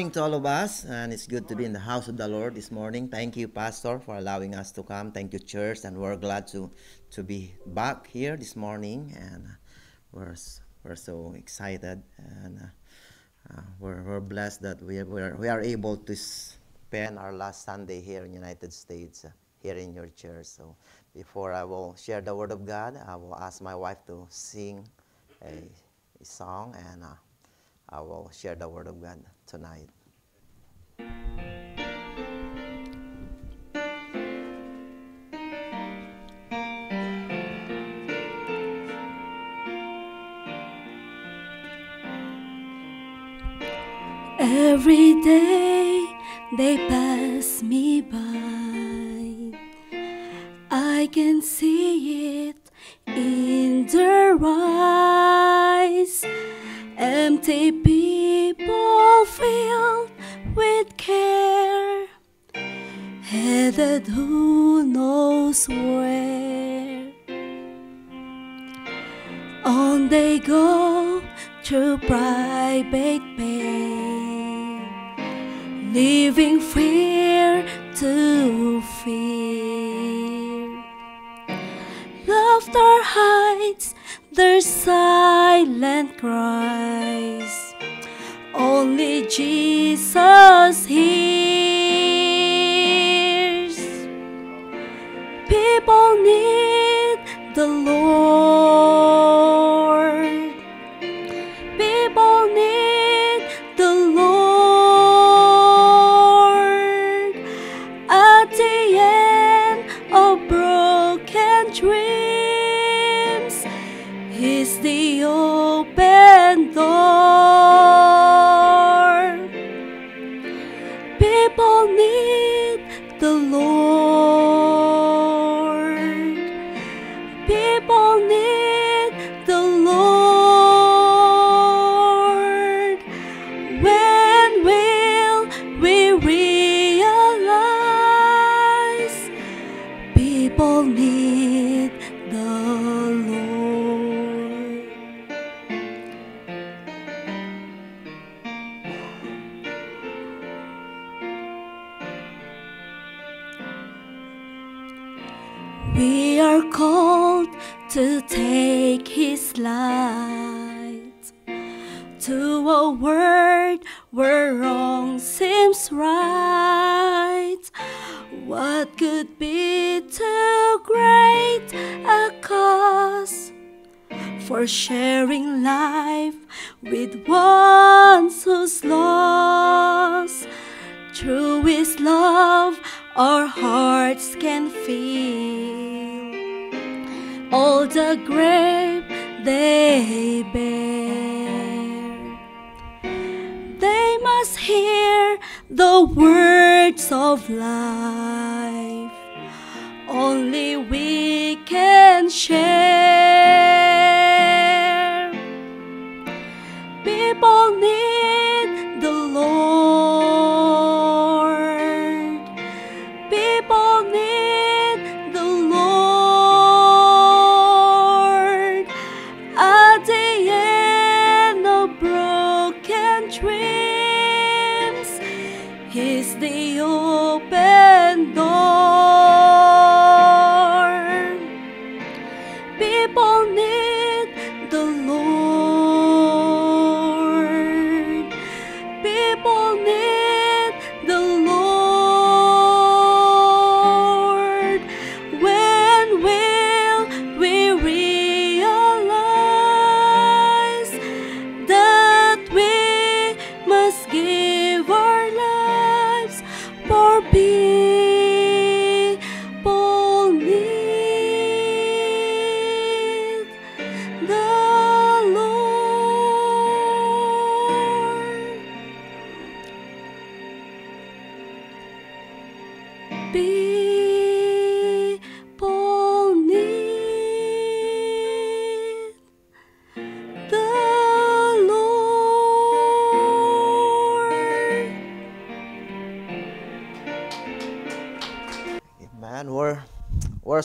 morning to all of us, and it's good to be in the house of the Lord this morning. Thank you, Pastor, for allowing us to come. Thank you, church, and we're glad to to be back here this morning, and uh, we're we're so excited, and uh, uh, we're we're blessed that we we're, we are able to spend our last Sunday here in United States, uh, here in your church. So, before I will share the word of God, I will ask my wife to sing a, a song, and. I will share the word of God tonight. Every day they pass me by. I can see it in their eyes. Empty headed who knows where. On they go to private pain, leaving fear to fear. Laughter hides their silent cries. Only Jesus hears. People need the Lord. People need the Lord. At the end of broken dreams, He's the open door. People need the Lord.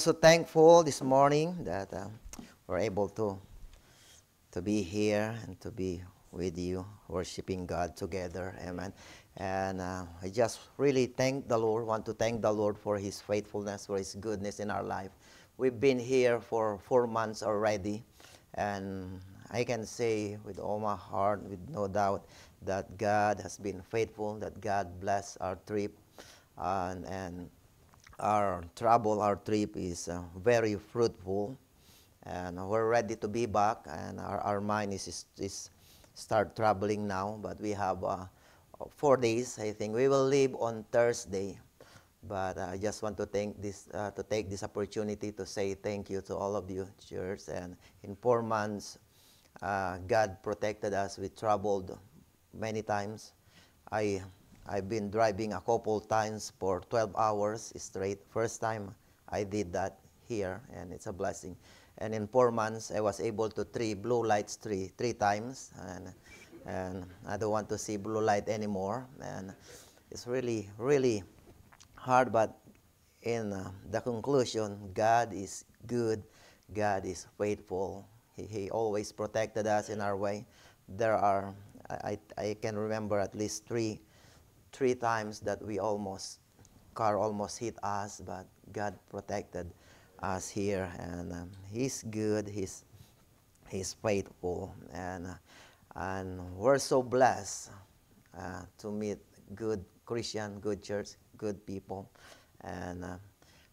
We're thankful this morning that uh, we're able to, to be here and to be with you, worshiping God together. Amen. And uh, I just really thank the Lord, want to thank the Lord for His faithfulness, for His goodness in our life. We've been here for four months already, and I can say with all my heart, with no doubt, that God has been faithful, that God bless our trip, and, and our travel, our trip is uh, very fruitful, and we're ready to be back, and our, our mind is, is, is start traveling now, but we have uh, four days, I think. We will leave on Thursday, but I just want to thank this, uh, to take this opportunity to say thank you to all of you, church, and in four months, uh, God protected us. We traveled many times. I I've been driving a couple times for 12 hours straight. First time I did that here, and it's a blessing. And in four months, I was able to three blue lights three three times, and and I don't want to see blue light anymore. And it's really really hard, but in uh, the conclusion, God is good, God is faithful. He, he always protected us in our way. There are I, I can remember at least three three times that we almost car almost hit us, but God protected us here, and um, He's good. He's He's faithful, and uh, and we're so blessed uh, to meet good Christian, good church, good people, and uh,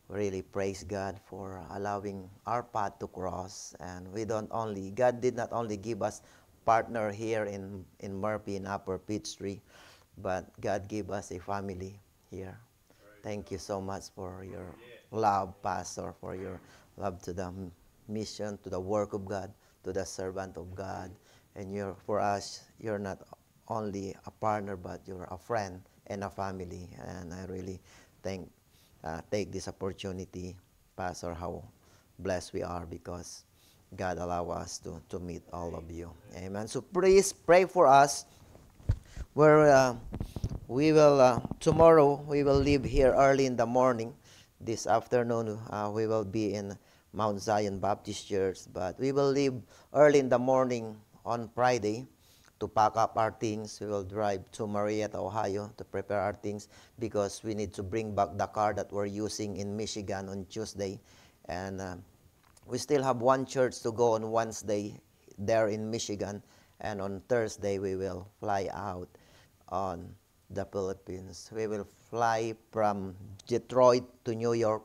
really praise God for allowing our path to cross. And we don't only God did not only give us partner here in in Murphy in Upper Peachtree but God gave us a family here. Thank you so much for your love, Pastor, for your love to the mission, to the work of God, to the servant of God. And you're, for us, you're not only a partner, but you're a friend and a family. And I really thank, uh, take this opportunity, Pastor, how blessed we are because God allow us to, to meet all of you. Amen. So please pray for us where uh, we will uh, tomorrow we will leave here early in the morning. This afternoon uh, we will be in mount zion baptist church but we will leave early in the morning on friday to pack up our things. We will drive to marietta ohio to prepare our things because we need to bring back the car that we're using in michigan on tuesday. And uh, we still have one church to go on wednesday there in michigan. And on thursday we will fly out on the Philippines. We will fly from Detroit to New York,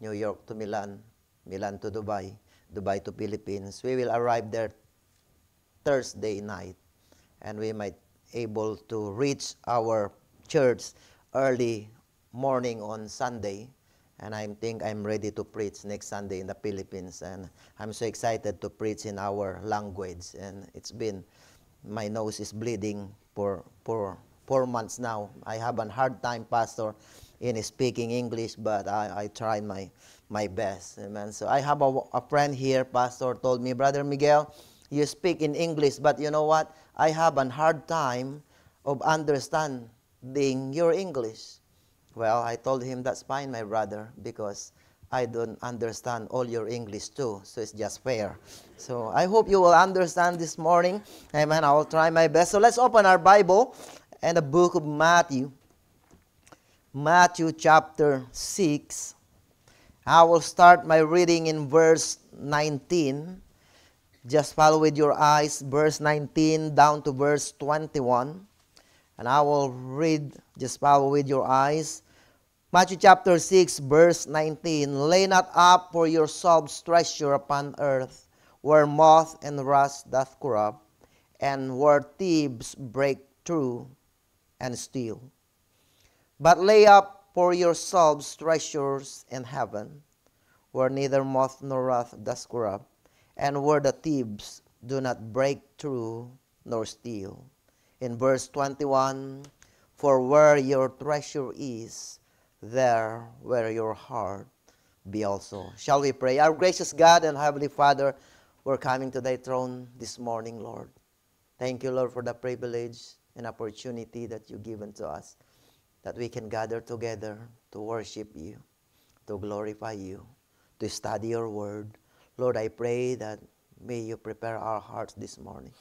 New York to Milan, Milan to Dubai, Dubai to Philippines. We will arrive there Thursday night and we might able to reach our church early morning on Sunday and I think I'm ready to preach next Sunday in the Philippines and I'm so excited to preach in our language and it's been my nose is bleeding for, for four months now. I have a hard time, Pastor, in speaking English, but I, I try my, my best. Amen. So I have a, a friend here, Pastor, told me, Brother Miguel, you speak in English, but you know what? I have a hard time of understanding your English. Well, I told him, that's fine, my brother, because I don't understand all your English too, so it's just fair. So I hope you will understand this morning. Amen. I will try my best. So let's open our Bible and the book of Matthew. Matthew chapter 6. I will start my reading in verse 19. Just follow with your eyes, verse 19 down to verse 21. And I will read, just follow with your eyes Matthew chapter 6, verse 19 Lay not up for yourselves treasure upon earth, where moth and rust doth corrupt, and where thieves break through and steal. But lay up for yourselves treasures in heaven, where neither moth nor rust doth corrupt, and where the thieves do not break through nor steal. In verse 21, For where your treasure is, there where your heart be also. Shall we pray? Our gracious God and Heavenly Father, we're coming to thy throne this morning, Lord. Thank you, Lord, for the privilege and opportunity that you've given to us, that we can gather together to worship you, to glorify you, to study your word. Lord, I pray that may you prepare our hearts this morning.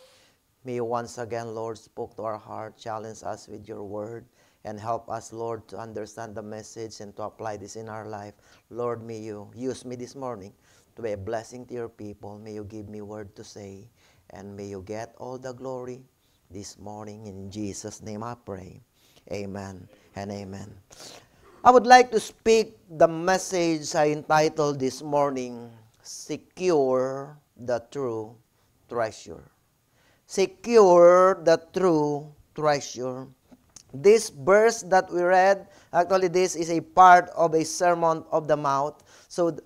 May you once again, Lord, spoke to our heart, challenge us with your word, and help us, Lord, to understand the message and to apply this in our life. Lord, may you use me this morning to be a blessing to your people. May you give me word to say, and may you get all the glory this morning. In Jesus' name I pray. Amen and amen. I would like to speak the message I entitled this morning, Secure the True Treasure. Secure the True Treasure. This verse that we read, actually, this is a part of a Sermon of the Mount. So,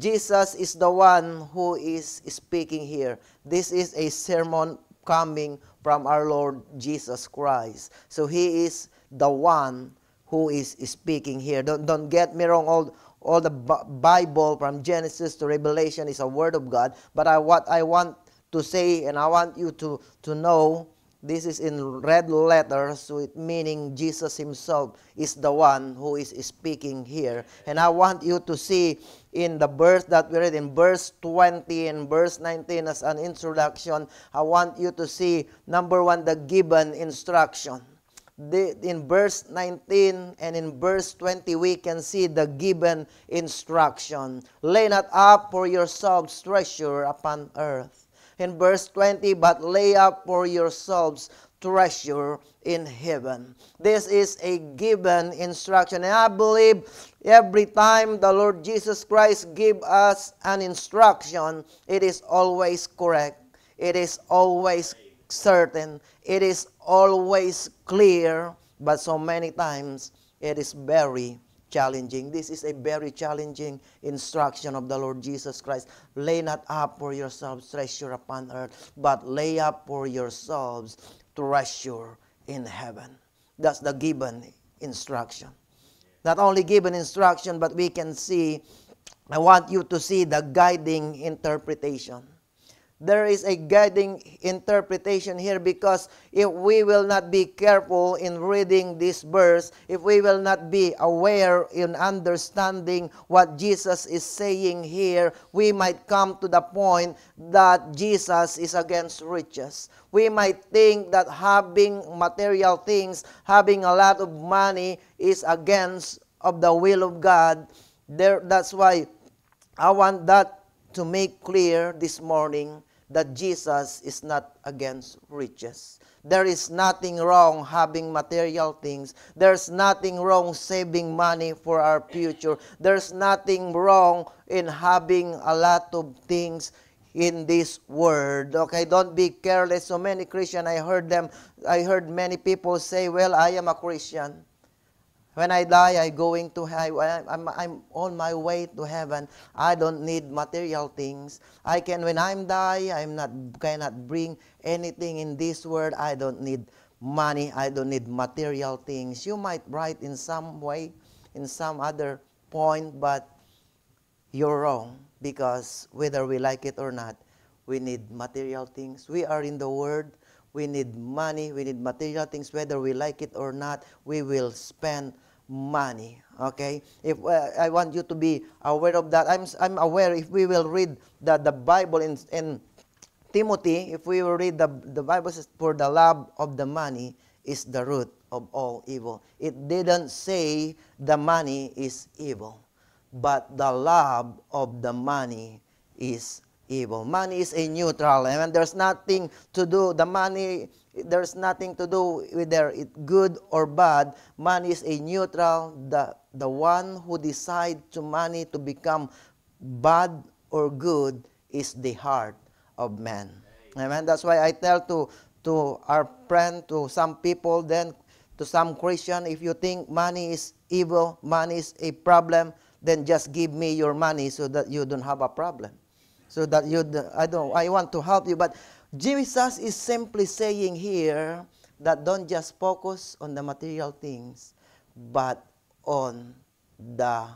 Jesus is the one who is speaking here. This is a sermon coming from our Lord Jesus Christ. So, He is the one who is speaking here. Don't, don't get me wrong, all, all the Bible from Genesis to Revelation is a word of God. But I, what I want to say, and I want you to, to know, this is in red letters, meaning Jesus himself is the one who is speaking here. And I want you to see in the verse that we read in verse 20 and verse 19 as an introduction, I want you to see number one, the given instruction the, in verse 19 and in verse 20, we can see the given instruction. Lay not up for yourselves treasure upon earth. In verse 20, but lay up for yourselves treasure in heaven. This is a given instruction. And I believe every time the Lord Jesus Christ give us an instruction, it is always correct. It is always certain. It is always clear, but so many times it is very challenging. This is a very challenging instruction of the Lord Jesus Christ. Lay not up for yourselves treasure upon earth, but lay up for yourselves treasure in heaven. That's the given instruction. Not only given instruction, but we can see, I want you to see the guiding interpretation there is a guiding interpretation here because if we will not be careful in reading this verse, if we will not be aware in understanding what Jesus is saying here, we might come to the point that Jesus is against riches. We might think that having material things, having a lot of money is against of the will of God. There, that's why I want that to make clear this morning that Jesus is not against riches. There is nothing wrong having material things. There's nothing wrong saving money for our future. There's nothing wrong in having a lot of things in this world. Okay, don't be careless. So many Christian, I heard them, I heard many people say, well, I am a Christian. When I die, I going to. I'm, I'm on my way to heaven. I don't need material things. I can, when I'm die, I'm not cannot bring anything in this world. I don't need money. I don't need material things. You might write in some way, in some other point, but you're wrong because whether we like it or not, we need material things. We are in the world. We need money. We need material things. Whether we like it or not, we will spend money. Okay? If uh, I want you to be aware of that, I'm, I'm aware if we will read the, the Bible in, in Timothy, if we will read the, the Bible says, for the love of the money is the root of all evil. It didn't say the money is evil, but the love of the money is evil. Money is a neutral, and there's nothing to do. The money there's nothing to do whether it good or bad. Money is a neutral. The, the one who decide to money to become bad or good is the heart of man. Amen. That's why I tell to to our friend, to some people, then to some Christian, if you think money is evil, money is a problem, then just give me your money so that you don't have a problem. So that you, I don't, I want to help you, but Jesus is simply saying here that don't just focus on the material things, but on the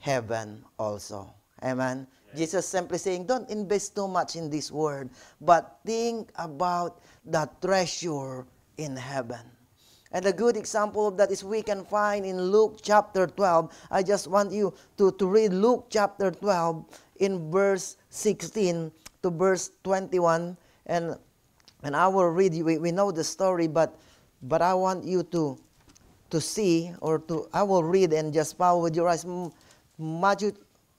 heaven also. Amen. Yes. Jesus simply saying, don't invest too much in this world, but think about the treasure in heaven. And a good example of that is we can find in Luke chapter 12. I just want you to, to read Luke chapter 12 in verse 16 to verse 21 and And I will read you. We, we know the story, but but I want you to to see or to I will read and just follow with your eyes.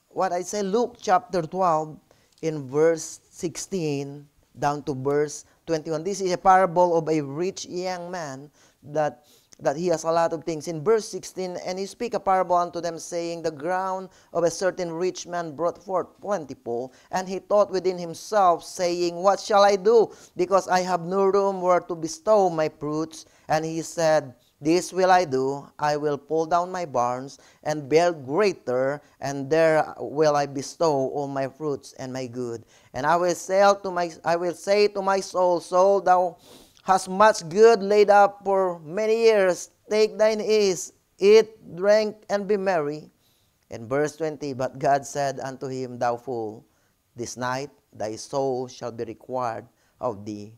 What I say, Luke chapter 12 in verse 16 down to verse 21. This is a parable of a rich young man that that he has a lot of things. In verse 16, and he speak a parable unto them, saying, The ground of a certain rich man brought forth plentiful, and he thought within himself, saying, What shall I do? Because I have no room where to bestow my fruits. And he said, This will I do. I will pull down my barns and build greater, and there will I bestow all my fruits and my good. And I will say to my I will say to my soul, Soul, thou hast much good laid up for many years. Take thine ease, eat, drink, and be merry. In verse 20, but God said unto him, Thou fool, this night thy soul shall be required of thee.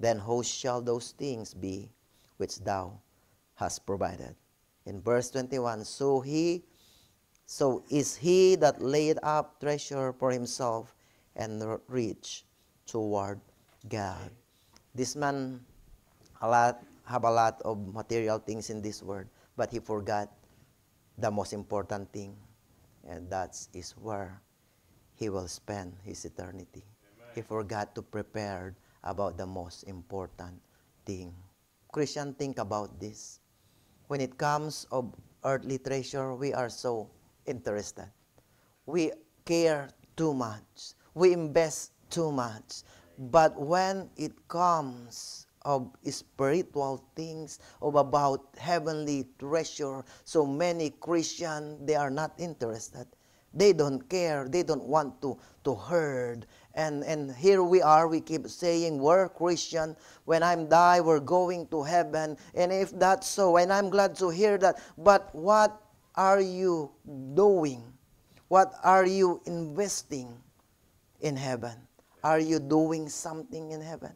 Then whose shall those things be which thou hast provided? In verse 21, so he so is he that laid up treasure for himself and rich toward God. This man a lot have a lot of material things in this world, but he forgot the most important thing, and that is where he will spend his eternity. Amen. He forgot to prepare about the most important thing. Christian, think about this. When it comes of earthly treasure, we are so interested. We care too much. We invest too much. But when it comes of spiritual things, of about heavenly treasure, so many Christians, they are not interested. They don't care. They don't want to, to herd. And, and here we are, we keep saying we're Christian. When I'm die, we're going to heaven. And if that's so, and I'm glad to hear that, but what are you doing? What are you investing in heaven? Are you doing something in heaven?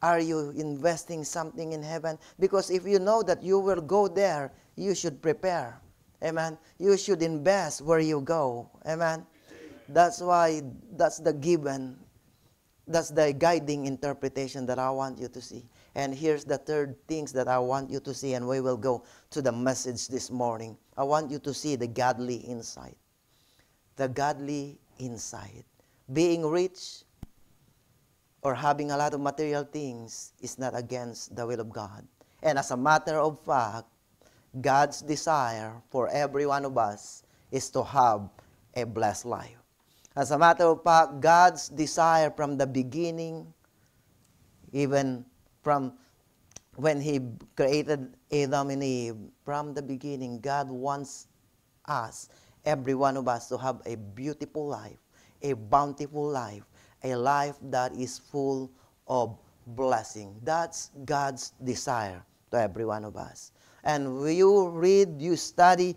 Are you investing something in heaven? Because if you know that you will go there, you should prepare. Amen. You should invest where you go. Amen. That's why that's the given, that's the guiding interpretation that I want you to see. And here's the third things that I want you to see, and we will go to the message this morning. I want you to see the godly insight. The godly insight. Being rich or having a lot of material things is not against the will of God. And as a matter of fact, God's desire for every one of us is to have a blessed life. As a matter of fact, God's desire from the beginning, even from when He created Adam and Eve, from the beginning, God wants us, every one of us, to have a beautiful life, a bountiful life, a life that is full of blessing. That's God's desire to every one of us. And you read, you study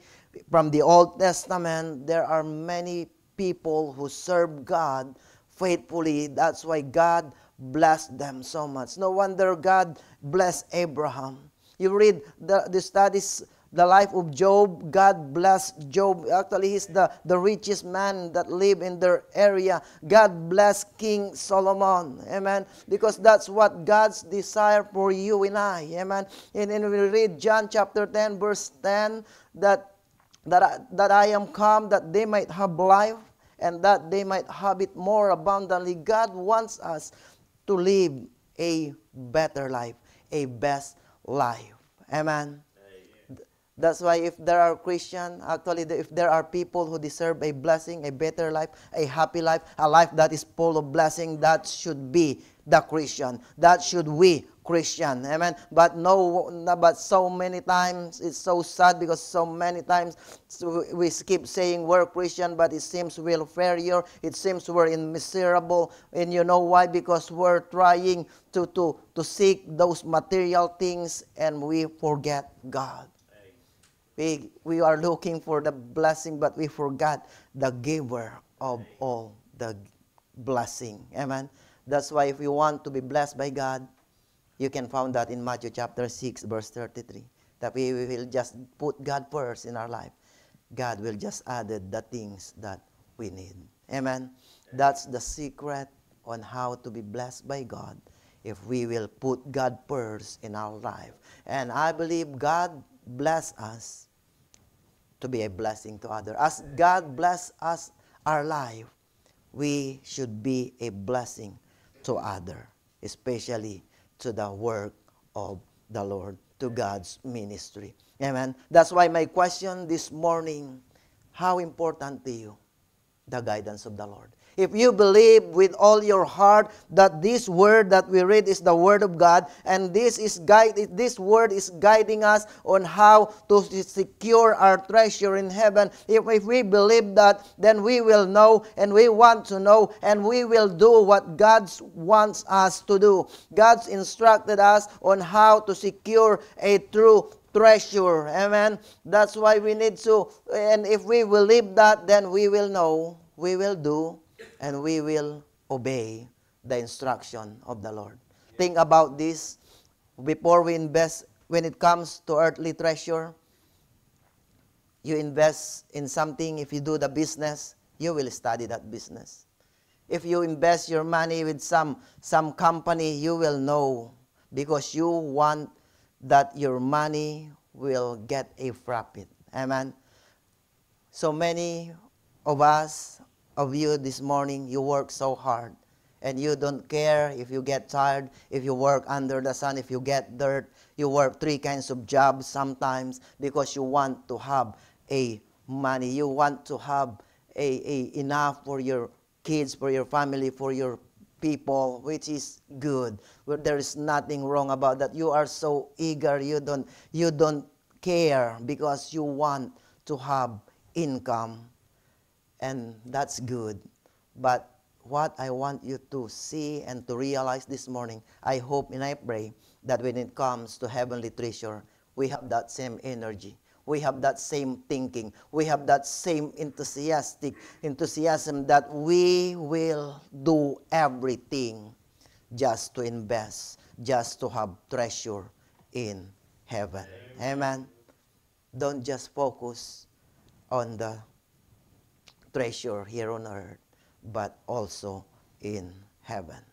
from the Old Testament, there are many people who serve God faithfully. That's why God blessed them so much. No wonder God blessed Abraham. You read the, the studies the life of Job, God bless Job. Actually, he's the, the richest man that live in their area. God bless King Solomon. Amen. Because that's what God's desire for you and I. Amen. And, and we read John chapter 10, verse 10, that, that, I, that I am come that they might have life and that they might have it more abundantly. God wants us to live a better life, a best life. Amen. That's why if there are Christian, actually if there are people who deserve a blessing, a better life, a happy life, a life that is full of blessing, that should be the Christian. That should we Christian. Amen. But no but so many times it's so sad because so many times we keep saying we're Christian, but it seems we're failure. It seems we're in miserable. And you know why? Because we're trying to, to, to seek those material things and we forget God. We, we are looking for the blessing, but we forgot the giver of all the blessing. Amen. That's why if you want to be blessed by God, you can find that in Matthew chapter 6, verse 33. That we will just put God first in our life. God will just add the things that we need. Amen. That's the secret on how to be blessed by God if we will put God first in our life. And I believe God bless us to be a blessing to others. As God bless us our life, we should be a blessing to other, especially to the work of the Lord, to God's ministry. Amen. That's why my question this morning, how important to you the guidance of the Lord? If you believe with all your heart that this word that we read is the word of God and this is guide this word is guiding us on how to secure our treasure in heaven, if, if we believe that, then we will know and we want to know and we will do what God wants us to do. God's instructed us on how to secure a true treasure. Amen. That's why we need to, and if we believe that, then we will know, we will do, and we will obey the instruction of the Lord. Think about this before we invest when it comes to earthly treasure. You invest in something, if you do the business, you will study that business. If you invest your money with some, some company, you will know because you want that your money will get a profit. Amen. So many of us of you this morning, you work so hard and you don't care if you get tired, if you work under the sun, if you get dirt. You work three kinds of jobs sometimes because you want to have a money. You want to have a, a enough for your kids, for your family, for your people, which is good. There is nothing wrong about that. You are so eager. You don't you don't care because you want to have income and that's good. But what I want you to see and to realize this morning, I hope and I pray that when it comes to heavenly treasure, we have that same energy. We have that same thinking. We have that same enthusiastic enthusiasm that we will do everything just to invest, just to have treasure in heaven. Amen. Amen. Don't just focus on the treasure here on earth, but also in heaven.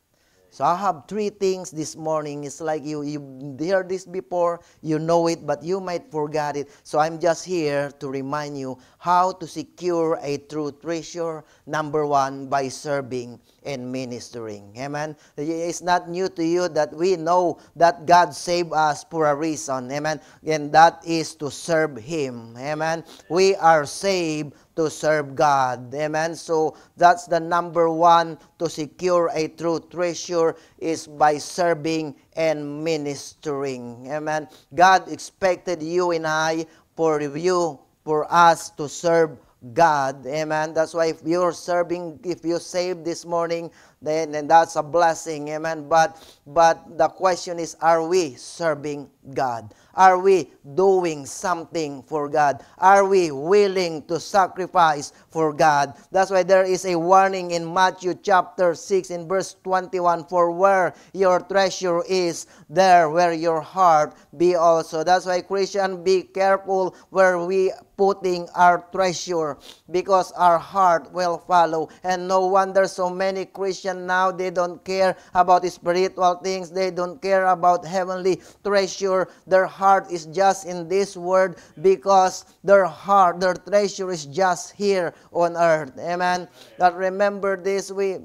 So I have three things this morning. It's like you you heard this before, you know it, but you might forget it. So I'm just here to remind you how to secure a true treasure. Number one, by serving and ministering. Amen. It's not new to you that we know that God saved us for a reason. Amen. And that is to serve Him. Amen. We are saved to serve God. Amen. So that's the number one to secure a true treasure is by serving and ministering. Amen. God expected you and I for you, for us to serve God. Amen. That's why if you're serving, if you save this morning, then, then that's a blessing. Amen. But but the question is, are we serving God? Are we doing something for God? Are we willing to sacrifice for God? That's why there is a warning in Matthew chapter 6 in verse 21 for where your treasure is, there where your heart be also. That's why Christian be careful where we putting our treasure because our heart will follow. And no wonder so many Christians now they don't care about spiritual things, they don't care about heavenly treasure. Their heart is just in this world because their heart, their treasure is just here on earth. Amen. But remember this we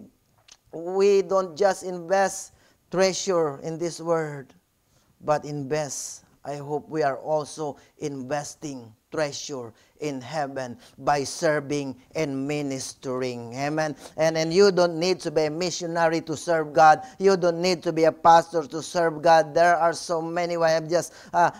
we don't just invest treasure in this world, but invest. I hope we are also investing treasure in heaven by serving and ministering. Amen. And and you don't need to be a missionary to serve God. You don't need to be a pastor to serve God. There are so many ways. I'm just uh,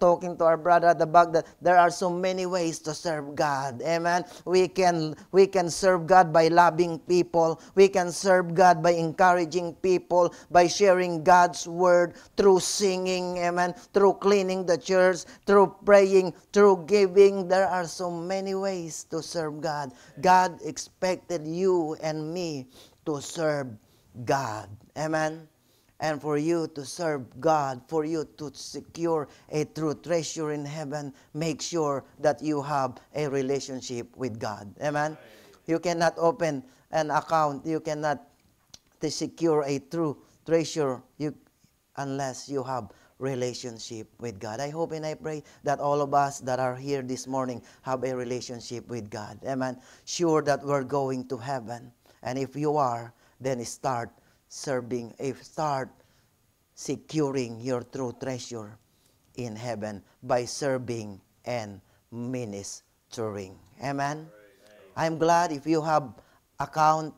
talking to our brother at the back that there are so many ways to serve God. Amen. We can we can serve God by loving people. We can serve God by encouraging people, by sharing God's word through singing. Amen. Through cleaning the church, through praying, through giving. There are are so many ways to serve God. God expected you and me to serve God. Amen. And for you to serve God, for you to secure a true treasure in heaven, make sure that you have a relationship with God. Amen. You cannot open an account, you cannot to secure a true treasure you unless you have relationship with God. I hope and I pray that all of us that are here this morning have a relationship with God. Amen. Sure that we're going to heaven. And if you are, then start serving, if start securing your true treasure in heaven by serving and ministering. Amen. I'm glad if you have account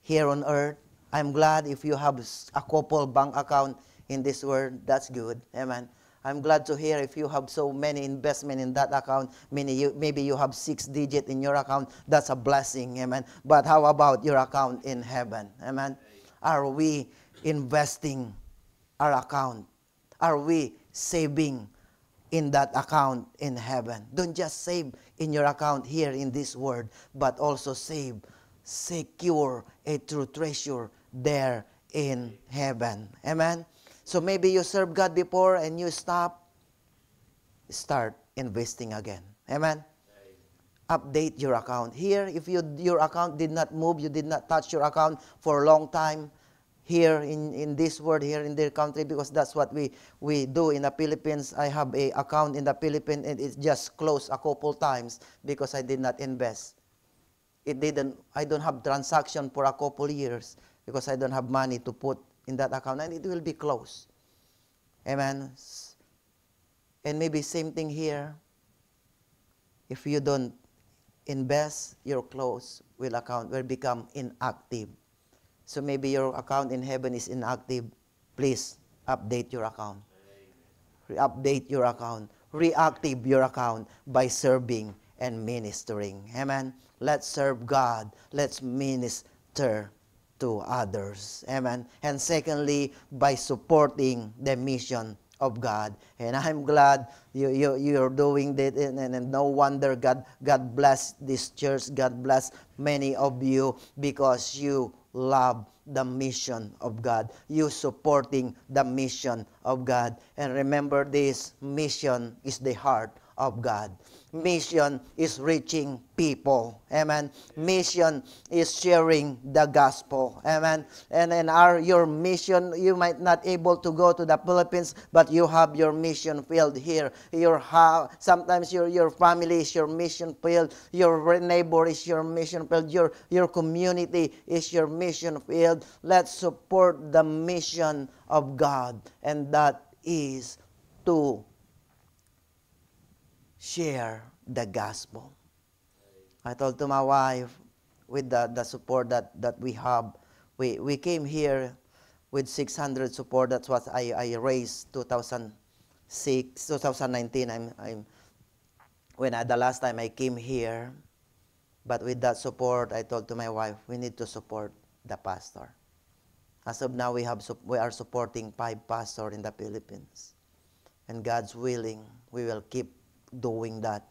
here on earth. I'm glad if you have a couple bank account in this world. That's good. Amen. I'm glad to hear if you have so many investment in that account, you, maybe you have six digit in your account, that's a blessing, amen. But how about your account in heaven, amen? Are we investing our account? Are we saving in that account in heaven? Don't just save in your account here in this world, but also save, secure a true treasure there in heaven. Amen. So maybe you serve God before and you stop, start investing again. Amen. Update your account. Here, if you, your account did not move, you did not touch your account for a long time, here in, in this world, here in their country, because that's what we, we do in the Philippines. I have a account in the Philippines and it's just closed a couple times because I did not invest. It didn't, I don't have transaction for a couple years because I don't have money to put in that account and it will be closed. Amen. And maybe same thing here. If you don't invest, your close will account will become inactive. So maybe your account in heaven is inactive. Please update your account. Re-update your account. Reactive your account by serving and ministering. Amen. Let's serve God. Let's minister to others. Amen. And secondly, by supporting the mission of God. And I'm glad you, you, you're doing that. And, and, and, no wonder God, God bless this church. God bless many of you because you love the mission of God. You supporting the mission of God. And remember this mission is the heart of God. Mission is reaching people. Amen. Mission is sharing the gospel. Amen. And in our your mission, you might not able to go to the Philippines, but you have your mission field here. Your house, sometimes your your family is your mission field. Your neighbor is your mission field. Your your community is your mission field. Let's support the mission of God, and that is to share the gospel. I told to my wife, with the, the support that, that we have, we, we came here with 600 support. That's what I, I raised 2006, 2019. I'm, I'm, when I, the last time I came here, but with that support, I told to my wife, we need to support the pastor. As of now, we, have, we are supporting five pastors in the Philippines. And God's willing, we will keep doing that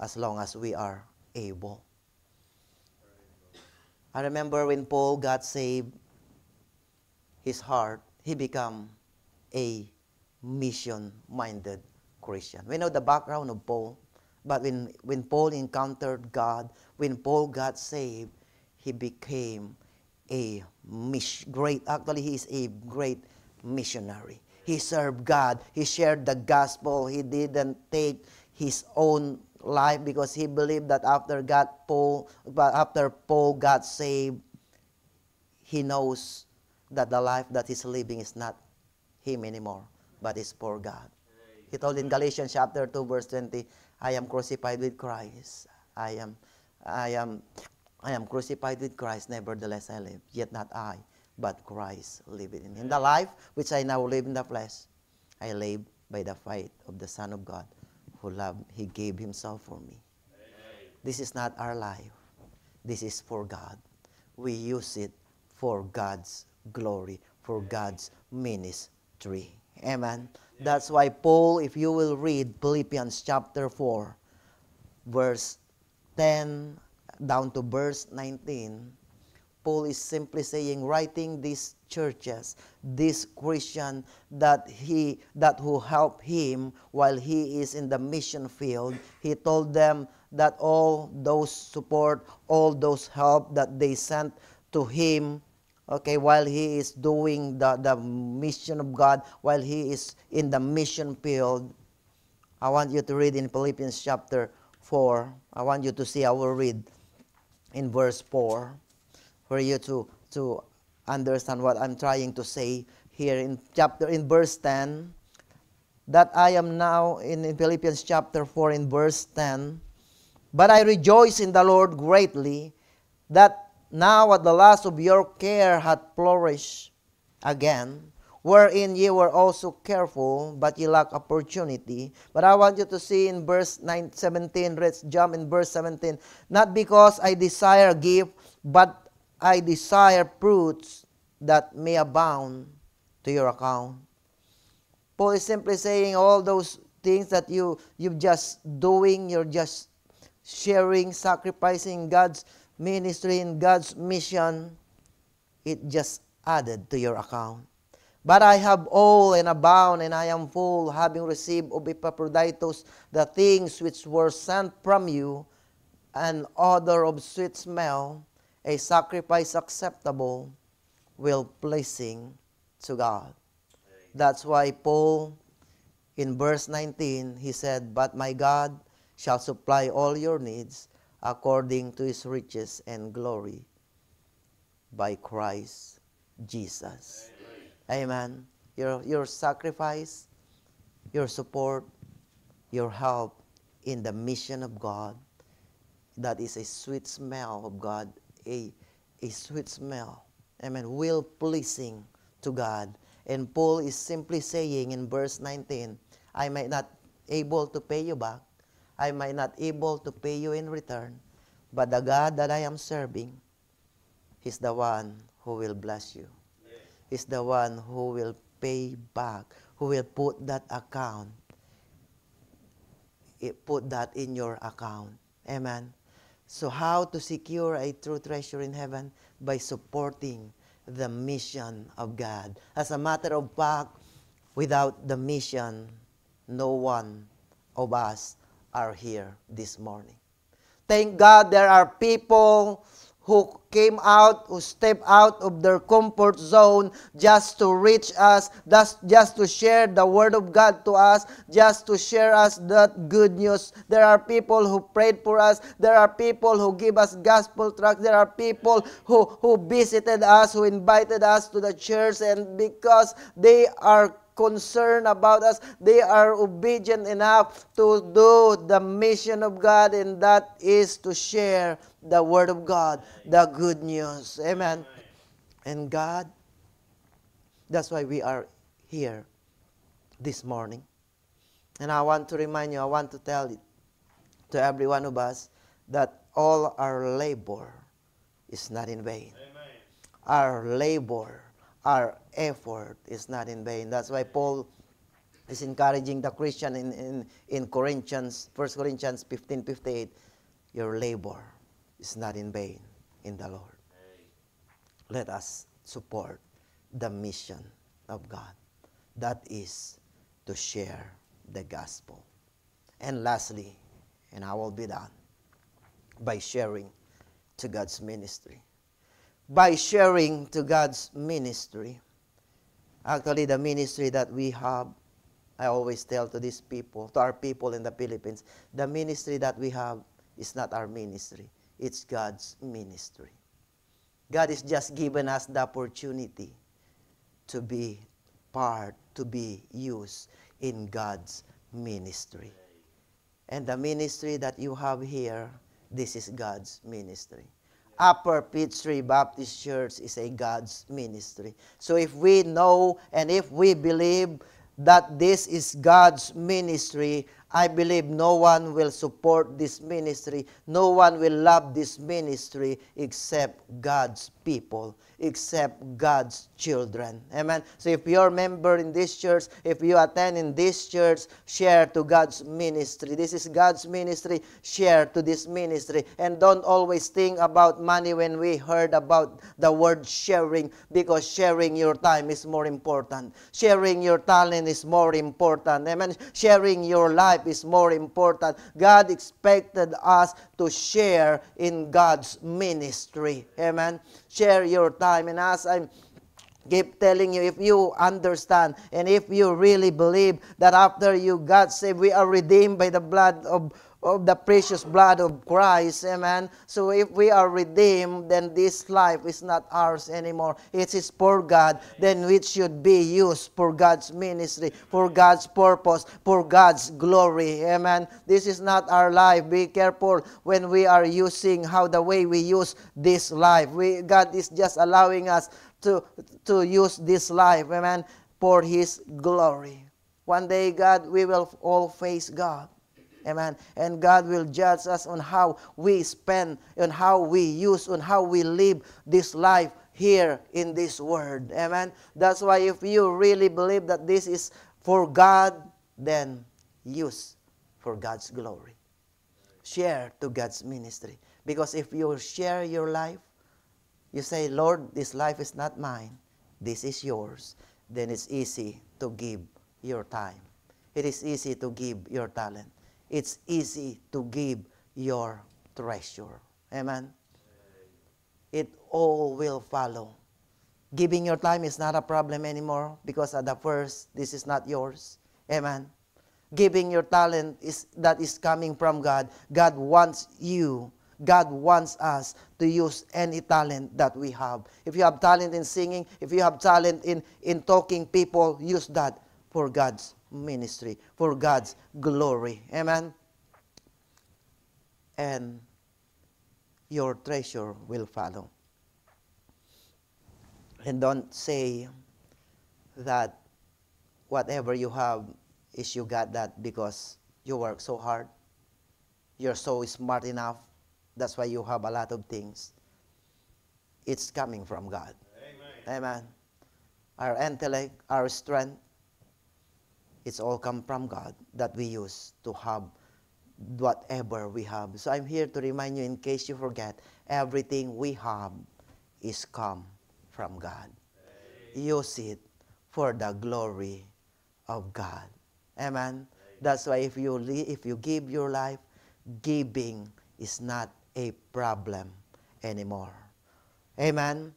as long as we are able. I remember when Paul got saved, his heart, he became a mission-minded Christian. We know the background of Paul, but when, when Paul encountered God, when Paul got saved, he became a great, actually he is a great missionary. He served God. He shared the gospel. He didn't take his own life because he believed that after God Paul but after Paul got saved he knows that the life that he's living is not him anymore but is for God. He told in Galatians chapter 2 verse 20, I am crucified with Christ. I am I am I am crucified with Christ, nevertheless I live, yet not I, but Christ liveth in me. In the life which I now live in the flesh, I live by the faith of the Son of God who loved, He gave Himself for me. Amen. This is not our life. This is for God. We use it for God's glory, for God's ministry. Amen. That's why Paul, if you will read Philippians chapter 4, verse 10 down to verse 19, Paul is simply saying, writing these churches, this Christian that he that who help him while he is in the mission field, he told them that all those support, all those help that they sent to him okay, while he is doing the, the mission of God, while he is in the mission field, I want you to read in Philippians chapter 4. I want you to see, I will read in verse 4 for you to, to understand what I'm trying to say here in chapter in verse 10 that I am now in, in Philippians chapter 4 in verse 10 but I rejoice in the Lord greatly that now at the last of your care hath flourished again wherein ye were also careful but ye lack opportunity. But I want you to see in verse 9 17 let's jump in verse 17 not because I desire gift but I desire fruits that may abound to your account. Paul is simply saying all those things that you you just doing, you're just sharing, sacrificing God's ministry and God's mission, it just added to your account. But I have all and abound, and I am full, having received of Epaphroditus the things which were sent from you, an odor of sweet smell, a sacrifice acceptable, will pleasing to God. That's why Paul, in verse 19, he said, But my God shall supply all your needs according to his riches and glory by Christ Jesus. Amen. Amen. Your, your sacrifice, your support, your help in the mission of God, that is a sweet smell of God a, a sweet smell. Amen. Will pleasing to God. And Paul is simply saying in verse 19, I might not able to pay you back. I might not able to pay you in return. But the God that I am serving, He's the one who will bless you. He's the one who will pay back, who will put that account, eh, put that in your account. Amen. So, how to secure a true treasure in heaven? By supporting the mission of God. As a matter of fact, without the mission, no one of us are here this morning. Thank God there are people who came out, who stepped out of their comfort zone just to reach us, just, to share the Word of God to us, just to share us that good news. There are people who prayed for us. There are people who give us gospel tracts. There are people who, who visited us, who invited us to the church, and because they are concerned about us. They are obedient enough to do the mission of God, and that is to share the Word of God, the good news. Amen. And God, that's why we are here this morning. And I want to remind you, I want to tell it to every one of us that all our labor is not in vain. Amen. Our labor our effort is not in vain. That's why Paul is encouraging the Christian in, in, in Corinthians, 1 Corinthians 15, 58, your labor is not in vain in the Lord. Let us support the mission of God. That is to share the gospel. And lastly, and I will be done, by sharing to God's ministry by sharing to God's ministry. Actually, the ministry that we have, I always tell to these people, to our people in the Philippines, the ministry that we have is not our ministry, it's God's ministry. God has just given us the opportunity to be part, to be used in God's ministry. And the ministry that you have here, this is God's ministry. Upper Peachtree Baptist Church is a God's ministry. So if we know and if we believe that this is God's ministry, I believe no one will support this ministry. No one will love this ministry except God's people except God's children. Amen. So if you're a member in this church, if you attend in this church, share to God's ministry. This is God's ministry. Share to this ministry. And don't always think about money when we heard about the word sharing because sharing your time is more important. Sharing your talent is more important. Amen. Sharing your life life is more important. God expected us to share in God's ministry. Amen. Share your time. And as I'm keep telling you if you understand and if you really believe that after you got saved we are redeemed by the blood of of the precious blood of Christ. Amen. So if we are redeemed, then this life is not ours anymore. It is for God. Then it should be used for God's ministry, for God's purpose, for God's glory. Amen. This is not our life. Be careful when we are using how the way we use this life. We, God is just allowing us to, to use this life. Amen. For His glory. One day, God, we will all face God. Amen. And God will judge us on how we spend, on how we use, on how we live this life here in this world. Amen. That's why if you really believe that this is for God, then use for God's glory. Share to God's ministry. Because if you share your life, you say, Lord, this life is not mine, this is yours, then it's easy to give your time. It is easy to give your talent it's easy to give your treasure. Amen. It all will follow. Giving your time is not a problem anymore because at the first, this is not yours. Amen. Giving your talent is that is coming from God. God wants you. God wants us to use any talent that we have. If you have talent in singing, if you have talent in, in talking people, use that for God's ministry, for God's glory. Amen? And your treasure will follow. And don't say that whatever you have is you got that because you work so hard. You're so smart enough. That's why you have a lot of things. It's coming from God. Amen. Amen. Our intellect, our strength, it's all come from God that we use to have whatever we have. So I'm here to remind you, in case you forget, everything we have is come from God. Amen. Use it for the glory of God. Amen. Amen. That's why if you if you give your life, giving is not a problem anymore. Amen. Amen.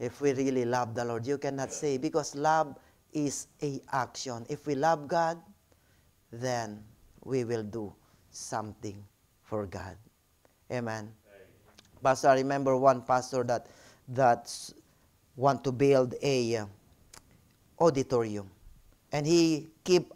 If we really love the Lord, you cannot say because love is a action. If we love God, then we will do something for God. Amen. Pastor, I remember one pastor that that want to build a uh, auditorium, and he keep,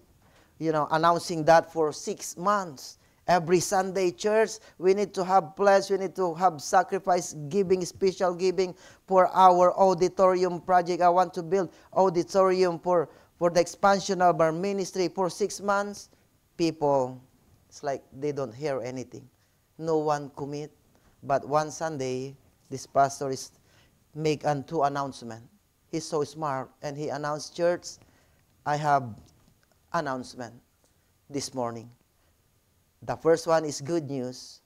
you know, announcing that for six months. Every Sunday church, we need to have pledge, we need to have sacrifice giving, special giving for our auditorium project. I want to build auditorium for, for the expansion of our ministry for six months. People, it's like they don't hear anything. No one commit. But one Sunday, this pastor is make two announcement. He's so smart, and he announced, church, I have announcement this morning. The first one is good news.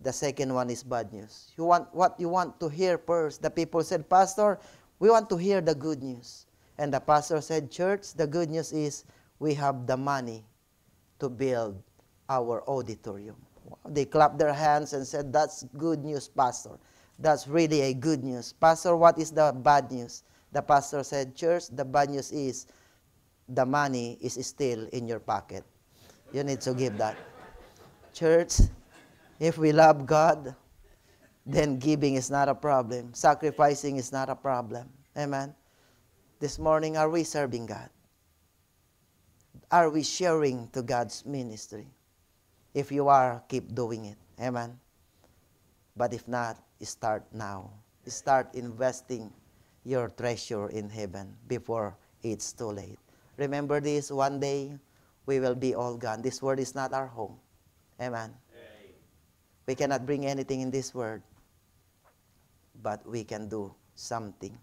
The second one is bad news. You want what you want to hear first. The people said, Pastor, we want to hear the good news. And the pastor said, Church, the good news is we have the money to build our auditorium. They clapped their hands and said, That's good news, Pastor. That's really a good news. Pastor, what is the bad news? The pastor said, Church, the bad news is the money is still in your pocket. You need to give that. Church, if we love God, then giving is not a problem. Sacrificing is not a problem. Amen. This morning, are we serving God? Are we sharing to God's ministry? If you are, keep doing it. Amen. But if not, start now. Start investing your treasure in heaven before it's too late. Remember this one day we will be all gone. This world is not our home. Amen. We cannot bring anything in this world, but we can do something.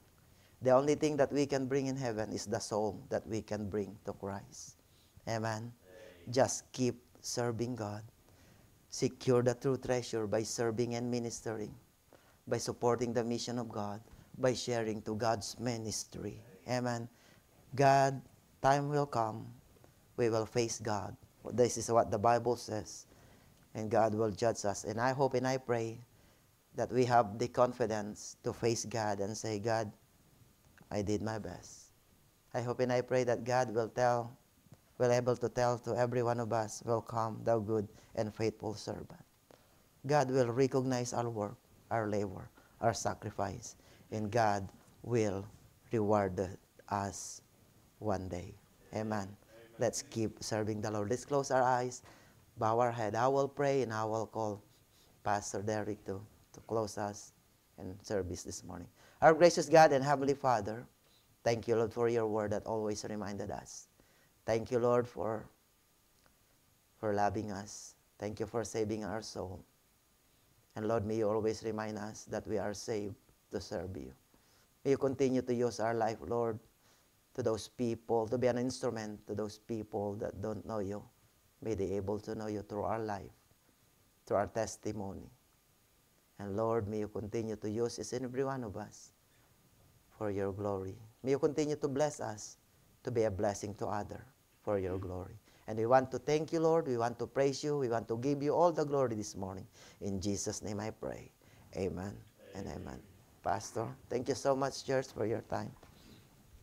The only thing that we can bring in heaven is the soul that we can bring to Christ. Amen. Amen. Just keep serving God. Secure the true treasure by serving and ministering, by supporting the mission of God, by sharing to God's ministry. Amen. God, time will come, we will face God This is what the Bible says. And God will judge us. And I hope and I pray that we have the confidence to face God and say, God, I did my best. I hope and I pray that God will tell, will able to tell to every one of us, Welcome, thou good and faithful servant. God will recognize our work, our labor, our sacrifice, and God will reward us one day. Amen. Let's keep serving the Lord. Let's close our eyes, bow our head. I will pray and I will call Pastor Derek to, to close us in service this morning. Our gracious God and Heavenly Father, thank you, Lord, for your word that always reminded us. Thank you, Lord, for, for loving us. Thank you for saving our soul. And Lord, may you always remind us that we are saved to serve you. May you continue to use our life, Lord, to those people, to be an instrument to those people that don't know you. May they able to know you through our life, through our testimony. And Lord, may you continue to use each and every one of us for your glory. May you continue to bless us to be a blessing to others for your glory. And we want to thank you, Lord. We want to praise you. We want to give you all the glory this morning. In Jesus' name I pray. Amen, amen. and amen. Pastor, thank you so much, church, for your time.